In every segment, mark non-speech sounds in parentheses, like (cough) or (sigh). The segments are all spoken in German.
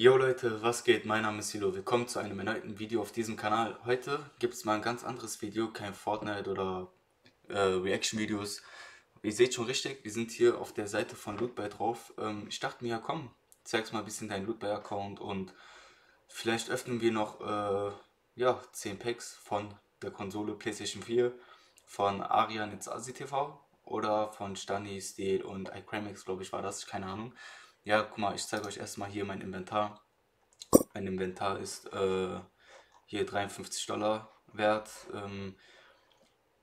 Yo Leute, was geht? Mein Name ist Hilo. Willkommen zu einem erneuten Video auf diesem Kanal. Heute gibt es mal ein ganz anderes Video, kein Fortnite oder äh, Reaction-Videos. Ihr seht schon richtig, wir sind hier auf der Seite von Lootbuy drauf. Ähm, ich dachte mir, ja komm, zeig's mal ein bisschen deinen Lootbuy-Account und vielleicht öffnen wir noch äh, ja, 10 Packs von der Konsole PlayStation 4, von Arian TV oder von Stani, Steel und iCramax, glaube ich, war das, keine Ahnung. Ja, guck mal, ich zeige euch erstmal hier mein Inventar. Mein Inventar ist äh, hier 53 Dollar wert. Ähm,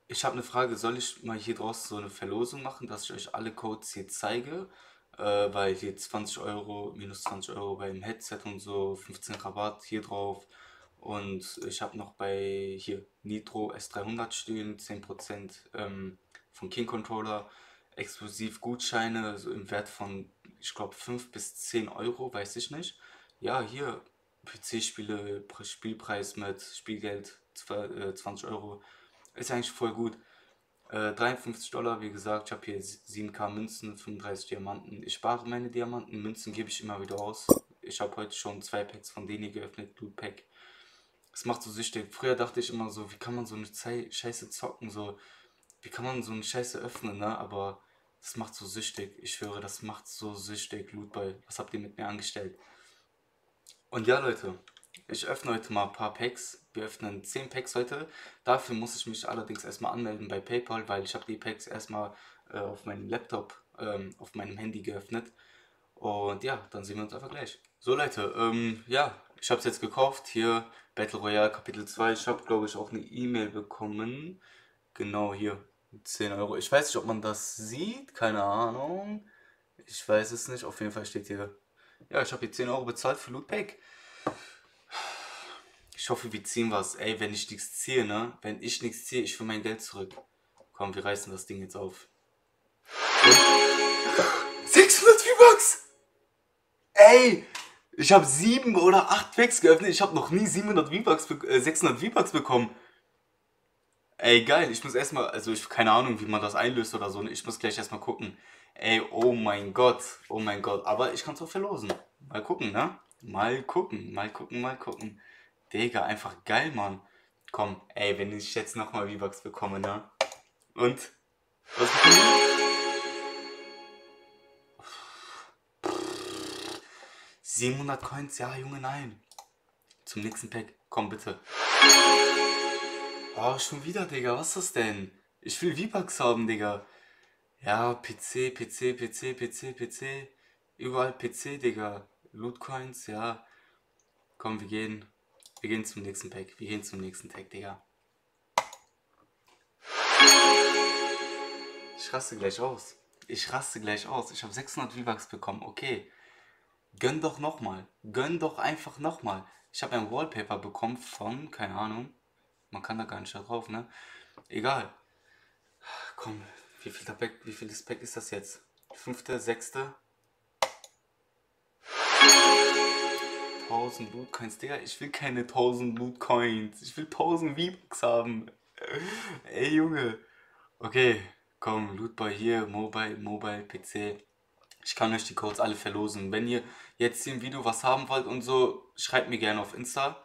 ich habe eine Frage, soll ich mal hier draußen so eine Verlosung machen, dass ich euch alle Codes hier zeige? Äh, weil hier 20 Euro, minus 20 Euro beim Headset und so, 15 Rabatt hier drauf. Und ich habe noch bei hier Nitro S300 stehen, 10% ähm, von King Controller exklusiv Gutscheine so im Wert von, ich glaube, 5 bis 10 Euro, weiß ich nicht. Ja, hier PC-Spiele, Spielpreis mit Spielgeld 20 äh, Euro. Ist eigentlich voll gut. Äh, 53 Dollar, wie gesagt, ich habe hier 7k Münzen, 35 Diamanten. Ich spare meine Diamanten, Münzen gebe ich immer wieder aus. Ich habe heute schon zwei Packs von denen geöffnet, Loot Pack. Es macht so süchtig. Früher dachte ich immer so, wie kann man so eine Scheiße zocken, so, wie kann man so eine Scheiße öffnen, ne? Aber das macht so süchtig. Ich schwöre, das macht so süchtig, Lootball. Was habt ihr mit mir angestellt? Und ja, Leute, ich öffne heute mal ein paar Packs. Wir öffnen 10 Packs heute. Dafür muss ich mich allerdings erstmal anmelden bei PayPal, weil ich habe die Packs erstmal äh, auf meinem Laptop, ähm, auf meinem Handy geöffnet. Und ja, dann sehen wir uns einfach gleich. So Leute, ähm, ja, ich habe es jetzt gekauft. Hier Battle Royale Kapitel 2. Ich habe, glaube ich, auch eine E-Mail bekommen. Genau hier. 10 Euro. Ich weiß nicht, ob man das sieht. Keine Ahnung. Ich weiß es nicht. Auf jeden Fall steht hier. Ja, ich habe hier 10 Euro bezahlt für Loot Pack. Ich hoffe, wir ziehen was. Ey, wenn ich nichts ziehe, ne? Wenn ich nichts ziehe, ich will mein Geld zurück. Komm, wir reißen das Ding jetzt auf. 600 V-Bucks! Ey! Ich habe 7 oder 8 Packs geöffnet. Ich habe noch nie 700 V-Bucks, äh, 600 V-Bucks bekommen. Ey, geil. Ich muss erstmal, also ich keine Ahnung, wie man das einlöst oder so. Ich muss gleich erstmal gucken. Ey, oh mein Gott. Oh mein Gott. Aber ich kann es auch verlosen. Mal gucken, ne? Mal gucken, mal gucken, mal gucken. Digga, einfach geil, Mann. Komm, ey, wenn ich jetzt nochmal V-Bucks bekomme, ne? Und? Was ich? 700 Coins? Ja, Junge, nein. Zum nächsten Pack. Komm, bitte. Oh, schon wieder, Digga. Was ist das denn? Ich will V-Bucks haben, Digga. Ja, PC, PC, PC, PC, PC. Überall PC, Digga. Loot Coins, ja. Komm, wir gehen. Wir gehen zum nächsten Pack. Wir gehen zum nächsten Tag, Digga. Ich raste gleich aus. Ich raste gleich aus. Ich habe 600 V-Bucks bekommen. Okay. Gönn doch nochmal. Gönn doch einfach nochmal. Ich habe ein Wallpaper bekommen von, keine Ahnung, man kann da gar nicht drauf, ne? Egal. Komm, wie viel, Pack, wie viel das Pack ist das jetzt? Fünfte, sechste? 1000 Loot Coins, Digga, ich will keine 1000 Loot Coins. Ich will 1000 V-Bucks haben. (laughs) Ey, Junge. Okay, komm, Lootboy hier, Mobile, Mobile, PC. Ich kann euch die Codes alle verlosen. Wenn ihr jetzt im Video was haben wollt und so, schreibt mir gerne auf Insta.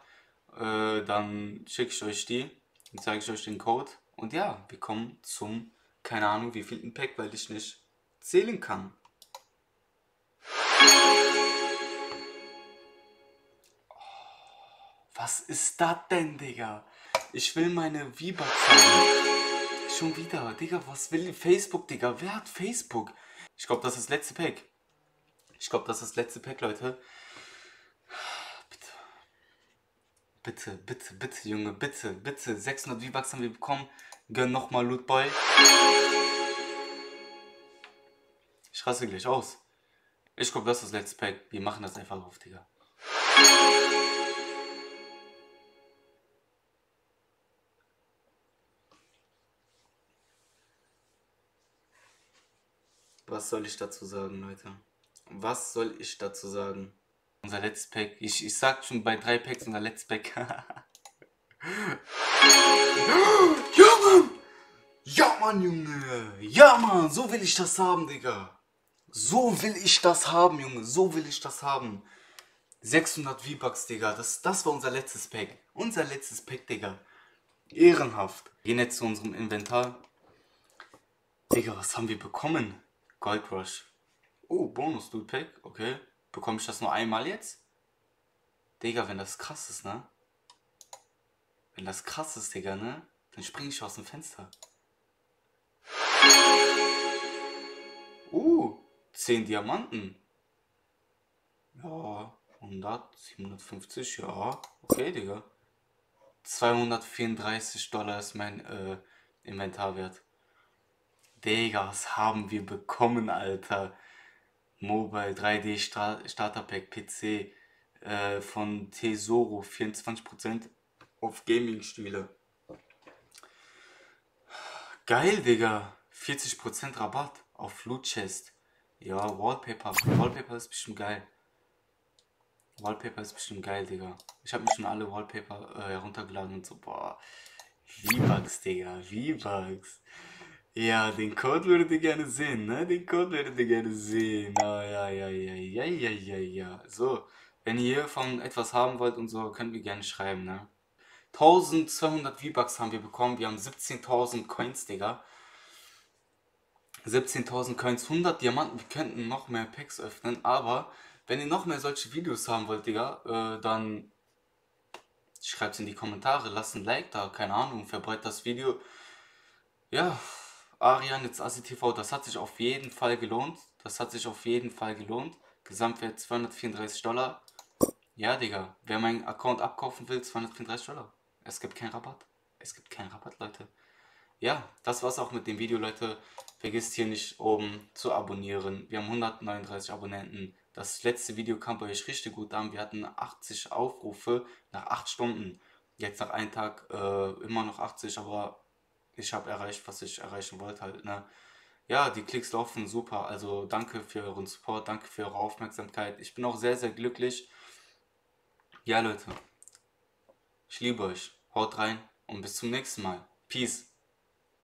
Äh, dann schicke ich euch die und zeige ich euch den Code. Und ja, wir kommen zum, keine Ahnung, wie viel Pack, weil ich nicht zählen kann. Was ist das denn, Digga? Ich will meine V-Bucks haben. Schon wieder, Digga, was will Facebook, Digga? Wer hat Facebook? Ich glaube, das ist das letzte Pack. Ich glaube, das ist das letzte Pack, Leute. Bitte, bitte, bitte, Junge, bitte, bitte. 600 V-Bucks haben wir bekommen. Gönn nochmal Lootboy. Ich raste gleich aus. Ich glaube, das ist das letzte Pack. Wir machen das einfach auf, Digga. Was soll ich dazu sagen, Leute? Was soll ich dazu sagen? Unser letztes Pack. Ich, ich sag schon bei drei Packs unser letztes Pack. (laughs) ja, Mann! Ja, Mann, Junge! Ja, Mann! So will ich das haben, Digga! So will ich das haben, Junge! So will ich das haben! 600 V-Bucks, Digga. Das, das war unser letztes Pack. Unser letztes Pack, Digga. Ehrenhaft. Gehen jetzt zu unserem Inventar. Digga, was haben wir bekommen? Gold Rush. Oh, Bonus Dude Pack. Okay. Bekomme ich das nur einmal jetzt? Digga, wenn das krass ist, ne? Wenn das krass ist, Digga, ne? Dann springe ich aus dem Fenster. Uh, 10 Diamanten. Ja, 100, 750, ja. Okay, Digga. 234 Dollar ist mein äh, Inventarwert. Digga, was haben wir bekommen, Alter? Mobile 3D Starter Pack PC äh, von Tesoro 24% auf Gaming-Stühle. Geil, Digga. 40% Rabatt auf Loot Chest. Ja, Wallpaper. Wallpaper ist bestimmt geil. Wallpaper ist bestimmt geil, Digga. Ich habe mir schon alle Wallpaper äh, heruntergeladen und so. Boah. V-Bucks, Digga. V-Bucks. Ja, den Code würdet ihr gerne sehen, ne? Den Code würdet ihr gerne sehen. Ah, ja, ja, ja, ja, ja, ja, ja. So, wenn ihr hiervon etwas haben wollt und so, könnt ihr gerne schreiben, ne? 1200 V-Bucks haben wir bekommen. Wir haben 17.000 Coins, Digga. 17.000 Coins, 100 Diamanten. Wir könnten noch mehr Packs öffnen, aber wenn ihr noch mehr solche Videos haben wollt, Digga, äh, dann schreibt in die Kommentare, lasst ein Like da, keine Ahnung, verbreitet das Video. Ja, Arian, jetzt ACTV, das hat sich auf jeden Fall gelohnt. Das hat sich auf jeden Fall gelohnt. Gesamtwert 234 Dollar. Ja, Digga, wer meinen Account abkaufen will, 234 Dollar. Es gibt keinen Rabatt. Es gibt keinen Rabatt, Leute. Ja, das war's auch mit dem Video, Leute. Vergisst hier nicht oben zu abonnieren. Wir haben 139 Abonnenten. Das letzte Video kam bei euch richtig gut an. Wir hatten 80 Aufrufe nach 8 Stunden. Jetzt nach einem Tag äh, immer noch 80, aber ich habe erreicht, was ich erreichen wollte halt, ne? Ja, die Klicks laufen super. Also danke für euren Support, danke für eure Aufmerksamkeit. Ich bin auch sehr, sehr glücklich. Ja, Leute. Ich liebe euch. Haut rein und bis zum nächsten Mal. Peace.